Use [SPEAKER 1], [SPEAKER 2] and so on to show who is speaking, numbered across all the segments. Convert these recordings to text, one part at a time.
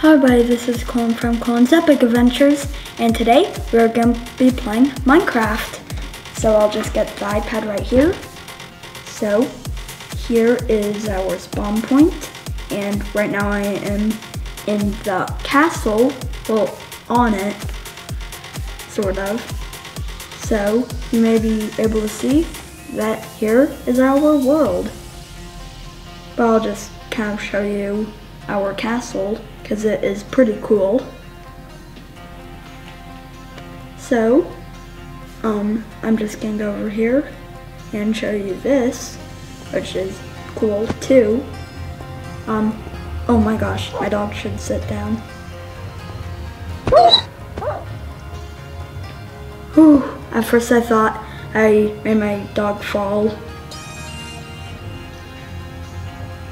[SPEAKER 1] Hi everybody, this is Colton from Colton's Epic Adventures, and today we're going to be playing Minecraft. So I'll just get the iPad right here. So here is our spawn point, and right now I am in the castle, well, on it, sort of. So you may be able to see that here is our world. But I'll just kind of show you our castle because it is pretty cool. So, um, I'm just gonna go over here and show you this, which is cool too. Um, oh my gosh, my dog should sit down. Whew, at first I thought I made my dog fall.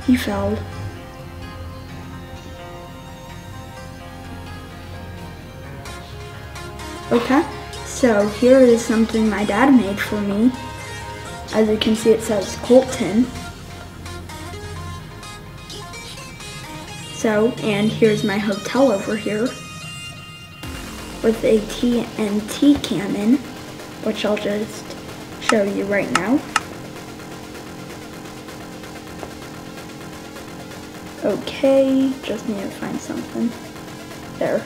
[SPEAKER 1] He fell. Okay, so here is something my dad made for me. As you can see, it says Colton. So, and here's my hotel over here with a TNT cannon, which I'll just show you right now. Okay, just need to find something. There.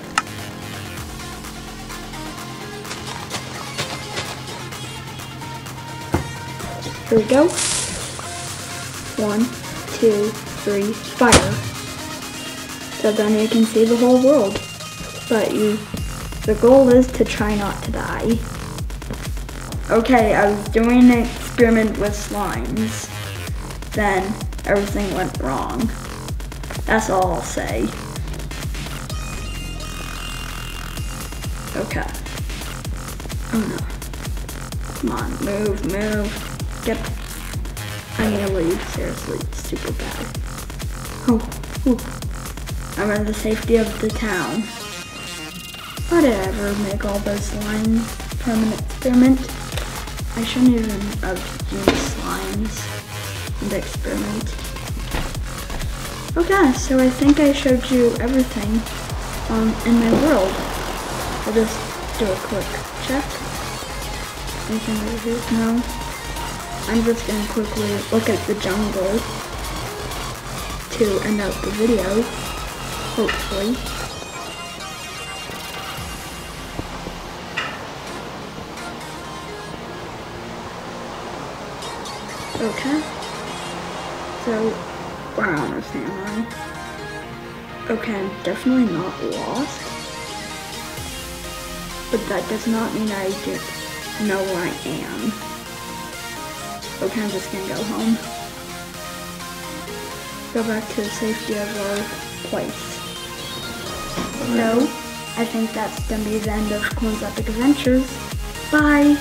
[SPEAKER 1] Here we go. One, two, three, fire. So then you can see the whole world. But you, the goal is to try not to die. Okay, I was doing an experiment with slimes. Then everything went wrong. That's all I'll say. Okay. Oh no. Come on, move, move. Get. I'm gonna leave. Seriously, super bad. Oh. I'm in the safety of the town. Why did I ever make all those lines an experiment? I shouldn't even have used slimes in the experiment. Okay, so I think I showed you everything um, in my world. I'll just do a quick check. Anything over here? No. I'm just gonna quickly look at the jungle to end out the video, hopefully. Okay. So, where on earth am I? Okay, I'm definitely not lost. But that does not mean I do know where I am. Okay, I'm just gonna go home. Go back to the safety of our place. So, I think that's gonna be the end of Colton's Epic Adventures. Bye!